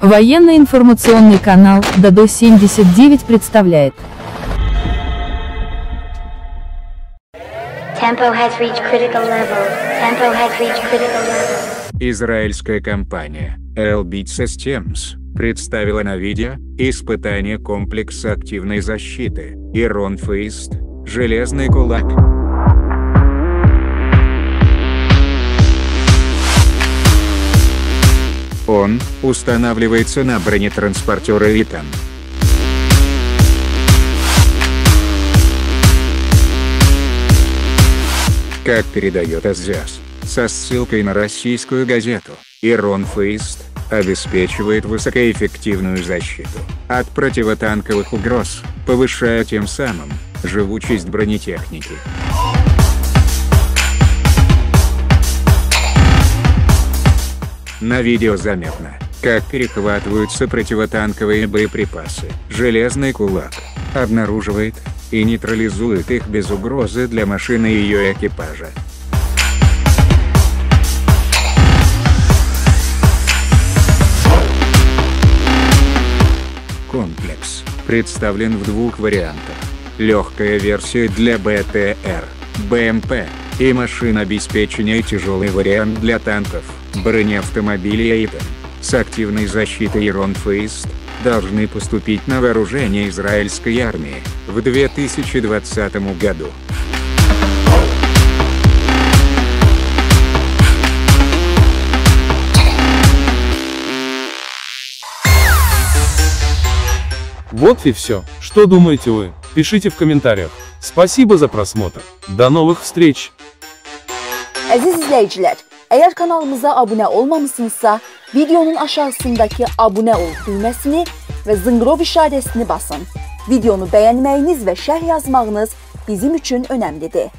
Военно-информационный канал Дадо-79 представляет. Израильская компания Elbit Systems представила на видео испытание комплекса активной защиты Iron Fist Железный кулак. Он устанавливается на бронетранспортеры Итан. Как передает Азиас, со ссылкой на российскую газету, Ирон Фейст обеспечивает высокоэффективную защиту от противотанковых угроз, повышая тем самым живучесть бронетехники. На видео заметно, как перехватываются противотанковые боеприпасы. Железный кулак обнаруживает и нейтрализует их без угрозы для машины и ее экипажа. Комплекс представлен в двух вариантах. Легкая версия для БТР, БМП и машин обеспечения тяжелый вариант для танков, бронеавтомобилей Эйтон с активной защитой Iron Fist должны поступить на вооружение израильской армии в 2020 году. Вот и все. Что думаете вы? Пишите в комментариях. Спасибо за просмотр. До новых встреç. Əgər kanalımıza abunə olmamısınızsa, videonun aşağısındakı abunə ol düyməsini və zınqrov işarəsini basın. Videonu bəyənməyiniz və şərh yazmağınız bizim üçün önəmlidir.